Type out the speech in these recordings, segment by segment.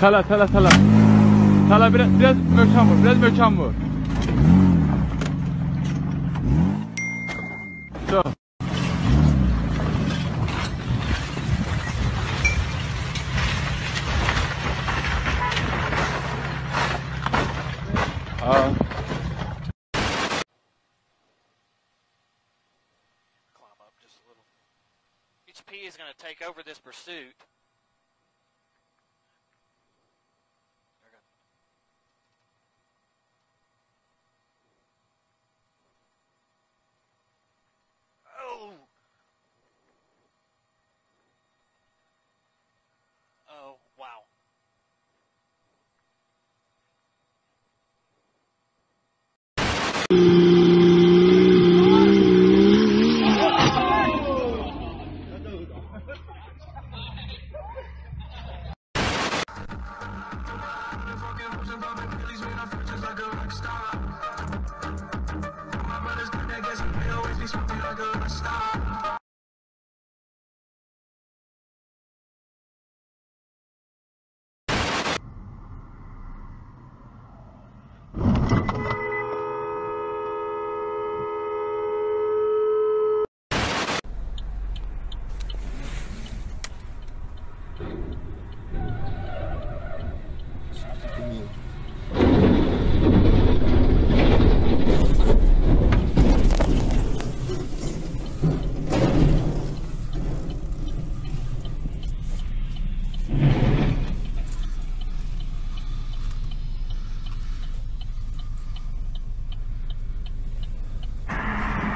Tala tala tala. Tala biraz, biraz mökam vur. Biraz mökam vur. Çok. Aa. little. HP is going to take over this pursuit.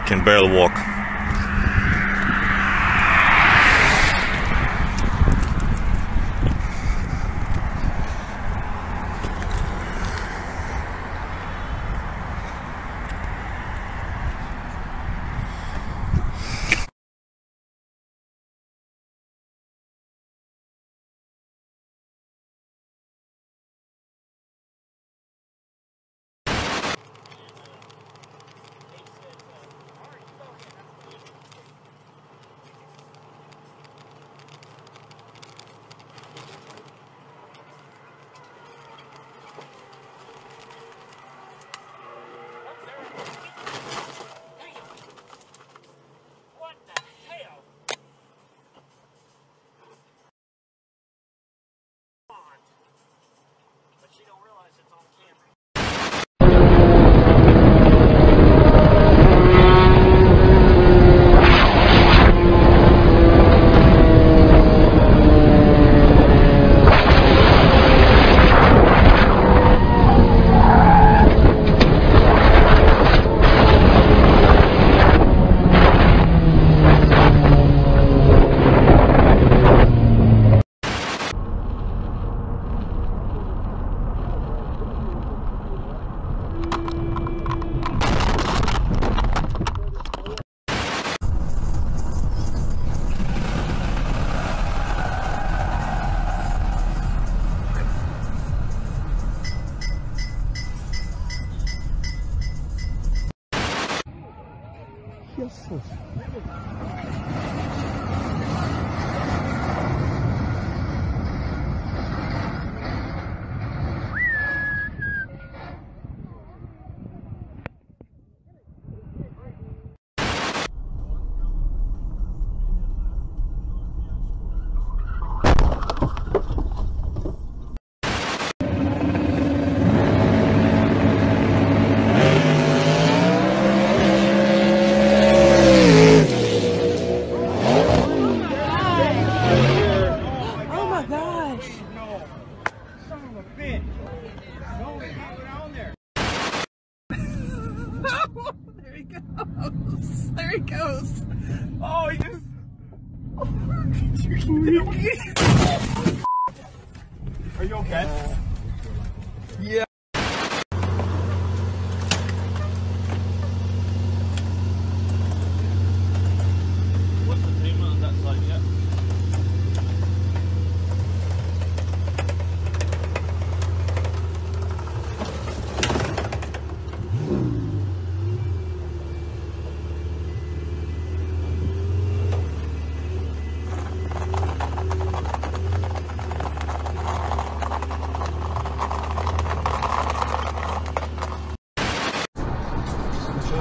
Can barely walk. Oh Are you okay? Uh, yeah.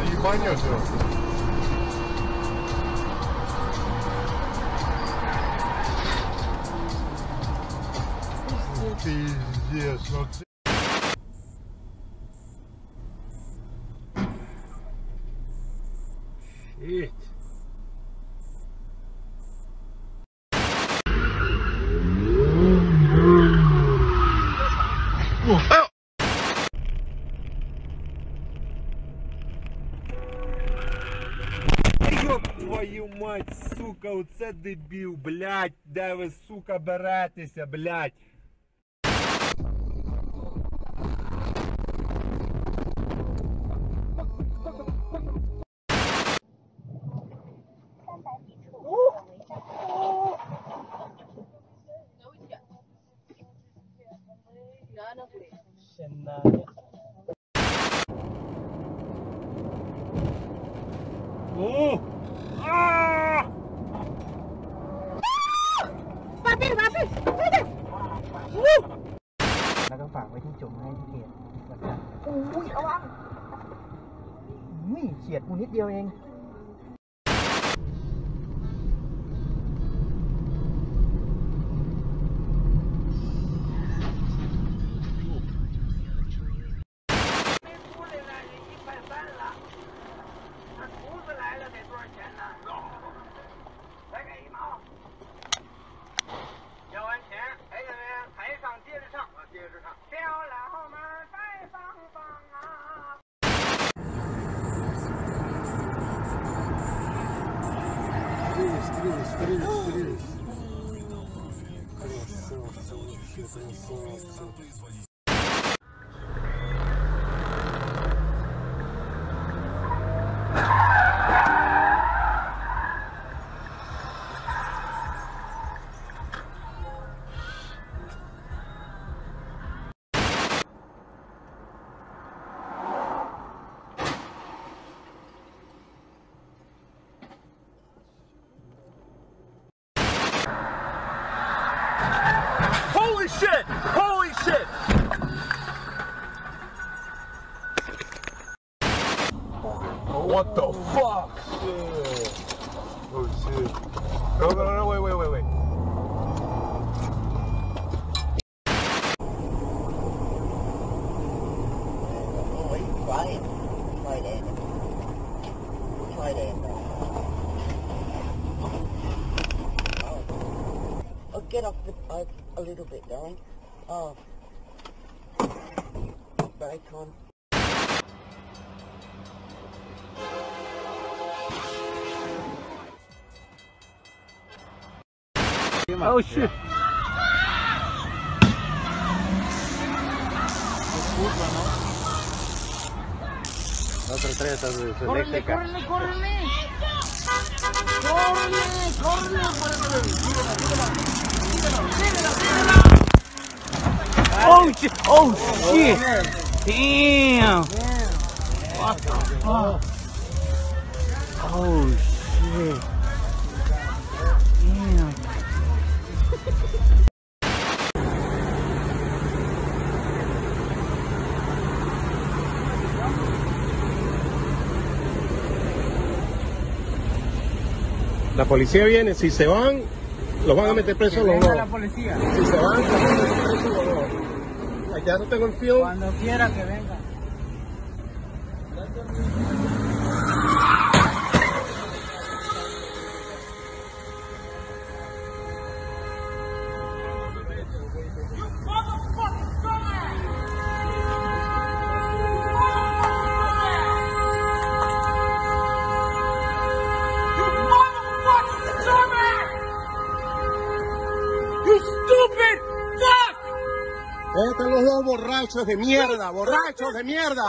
Ебанешь его. Пиздец, ну ты... сука, оце дебіл, блядь, де ви, сука, беретеся, блядь. เฉียดกูนิดเดียวเอง Стрелись, стрелись. Хорош, хорош, получишь, это не No, no, no, wait, wait, wait, wait. Đèn Quay đèn Oh, get off the uh, a little bit, darling. Oh. Brake on. Oh shit! Oh shit! Oh shit! Damn! What the fuck? Oh shit! La policía viene, si se van, los van a meter presos los dos. la policía. Si se van, los van a meter presos los dos. Ya no tengo el film. Cuando quiera que venga. Borrachos de mierda, borrachos de mierda.